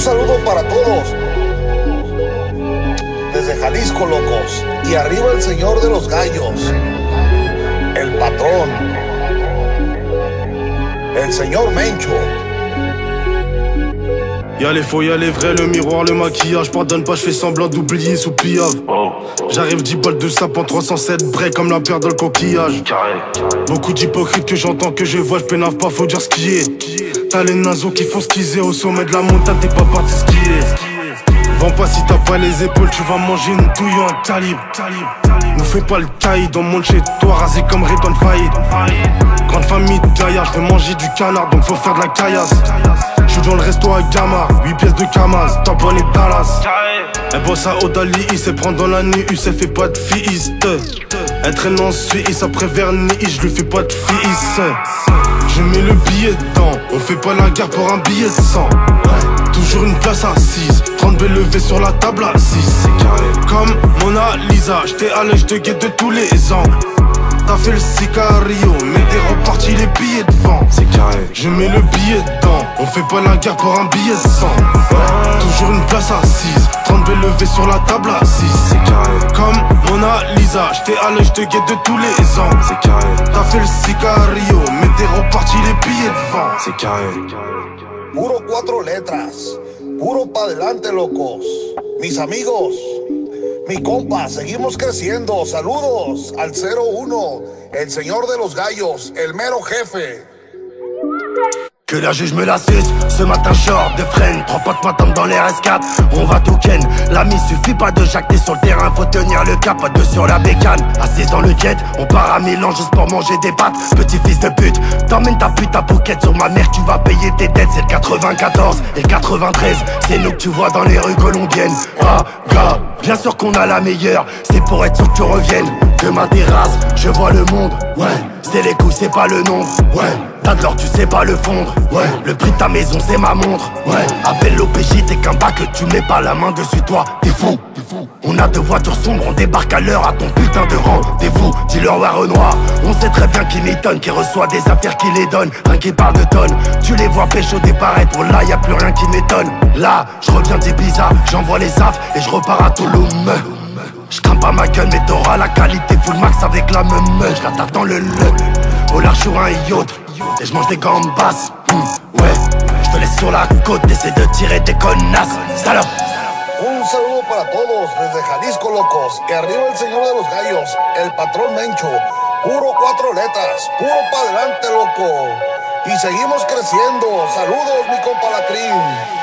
saludo para todos. Desde Jalisco, locos. Y arriba el señor de los gallos. El patrón. El señor Mencho. Y'a les faux, y'a les vrais, le miroir, le maquillage. Pardonne pas, je fais semblant d'oublier sous. J'arrive 10 balles de sapin, 307 break comme la paire dans le coquillage. Beaucoup d'hypocrites que j'entends, que je vois, je pénave pas, faut dire ce qui est. T'as les naseaux qui font skizer au sommet de la montagne, t'es pas parti skier. Vends pas si t'as pas les épaules, tu vas manger une touille ou un calibre. Nous fais pas le caïd, on monte chez toi, rasé comme Redon Faïd. Grande famille de gaillards, je veux manger du canard, donc faut faire de la caillasse. Je suis dans le resto à Gamma, 8 pièces de Camas, Tabon et Dallas. Elle bosse à Odali, il sait prendre dans la nuit, il sait fait pas de fils. Elle traîne en Suisse après vernis, je lui fais pas de fils. Je mets le billet dedans, on fait pas la guerre pour un billet de sang. Toujours une place assise, 30 belles levées sur la table 6. Comme Mona Lisa, j't'ai à l'œil, j'te guette de tous les angles. T'as fait le sicario, mais t'es reparti les billets de vent. C'est carré. Je mets le billet dedans, on fait pas la guerre pour un billet de sang. Toujours une place assise, 30 belles levées sur la table 6. C'est carré. Comme Lisa, j't'ai à l'œil, j'te guette de tous les angles. C'est carré. T'as fait le sicario, mais t'es reparti les billets de vent. C'est carré. Puro cuatro letras. Puro pa' adelante, locos. Mis amigos, mi compa, seguimos creciendo. Saludos al 01, el señor de los gallos, el mero jefe. Que la juge me la ce matin short de freine Trois potes m'attendent dans les RS4, on va tout ken. La mise suffit pas de jacter sur le terrain. Faut tenir le cap, deux sur la bécane. Assise dans le jet, on part à Milan juste pour manger des pâtes. Petit fils de pute, t'emmènes ta pute à bouquette sur ma mère. Tu vas payer tes dettes, c'est le 94 et le 93 C'est nous que tu vois dans les rues colombiennes. Ah, gars, bien sûr qu'on a la meilleure. C'est pour être sûr que tu reviennes. De ma terrasse, je vois le monde, ouais C'est les coups, c'est pas le nombre, ouais T'as de l'or, tu sais pas le fondre. Ouais, le prix de ta maison, c'est ma montre. Ouais, appelle l'OPJ, t'es qu'un bac que tu mets pas la main dessus toi. T'es fou. On a deux voitures sombres, on débarque à l'heure à ton putain de rendez-vous. Dis-leur ouais Renoir, on sait très bien qui m'étonne, qui reçoit des affaires qui les donne. Un qui parle de tonnes, tu les vois pécho déparaitre. Pour là, y a plus rien qui m'étonne. Là, je reviens d'Ibiza, j'envoie les affs et je repars à Toulouse. Je crains pas ma gueule, mais t'auras la qualité full max avec la même Je la t'attends le le. Au large sur un yacht. Un saludo para todos desde Jalisco, locos. Y arriba el señor de los gallos, el patrón Mencho. Puro cuatro letras, puro pa' adelante, loco. Y seguimos creciendo. Saludos, mi compa Lacrín.